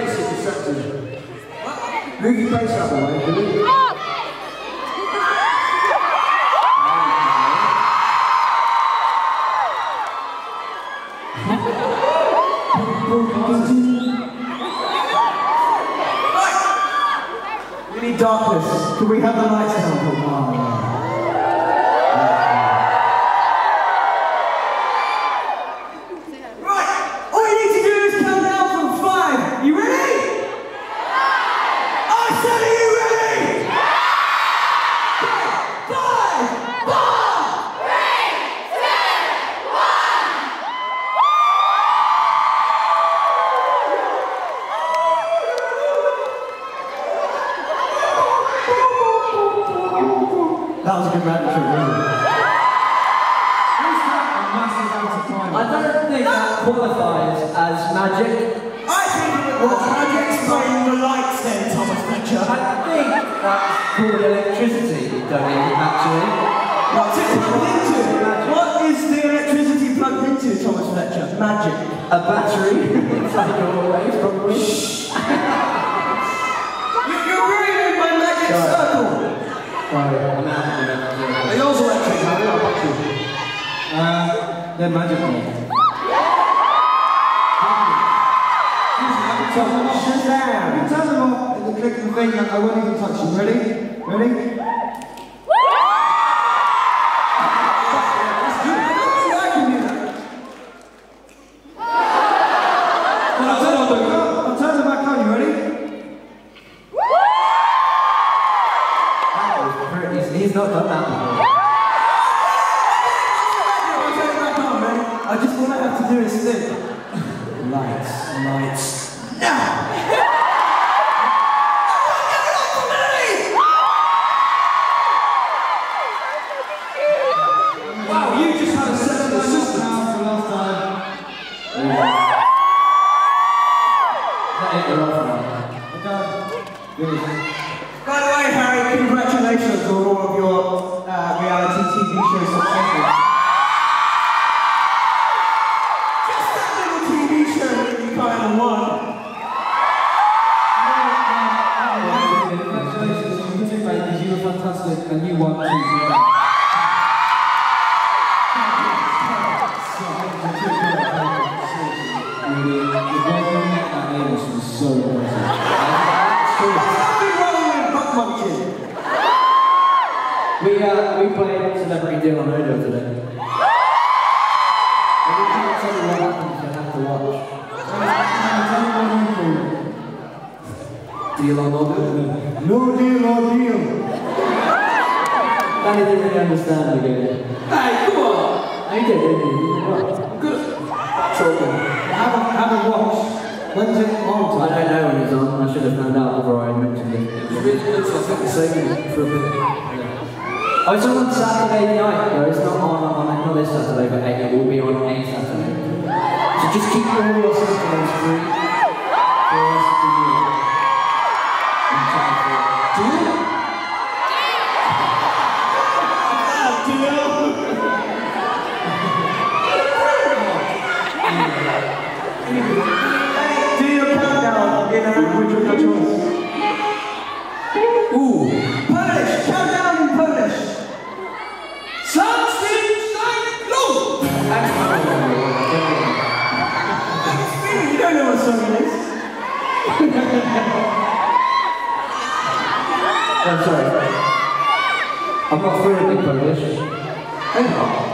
receptive. Move your of the way. We need darkness. Can we have the lights down? That was a good rap trick, wasn't it? I don't think that qualifies as magic. I think it was. How do you explain the lights then, Thomas Fletcher? I think that's called electricity, don't you, actually? What's it plugged into? What is the electricity plugged into, Thomas Fletcher? Magic. A battery. it's like always, probably. You, you're ruining my magic circle. I'm out of it. Are yours electric, Harry? I'll back you. Uh, they're magical. Shazam! You turn them off and you click the thing I won't even touch you. Ready? Ready? I'll turn them back- I'll turn them back on. You ready? That was pretty. He's not done that before. Have to do is think. Lights, lights. Now! Wow, you just had a sensible system. Now for last time. That ain't the right one. We're done. By the way, Harry, congratulations on all of your uh, reality TV show successes. You met that Amos was so impressive. What's nothing wrong with butt munching? We, uh, we played Celebrity Deal on Radio today. And we can't tell you what happens, you have to watch. Deal or no deal? No deal, no deal. Danny didn't really understand the game. Hey, come on. I did, didn't you? You did well. Good. Talking. Have a, have a watch. When's it on? I don't know when it's on. I should have found out before I mentioned it. It's really good, so I think we're saving it for a bit. Oh, it's on Saturday night though. It's not on, on not this Saturday, but it will be on a Saturday. So just keep all your countdown in a language of your choice. Ooh. Polish, countdown in Polish. Something like blue. You don't know what song it is. I'm sorry. I'm not fluent in Polish. I'm not. Okay, no, I know now.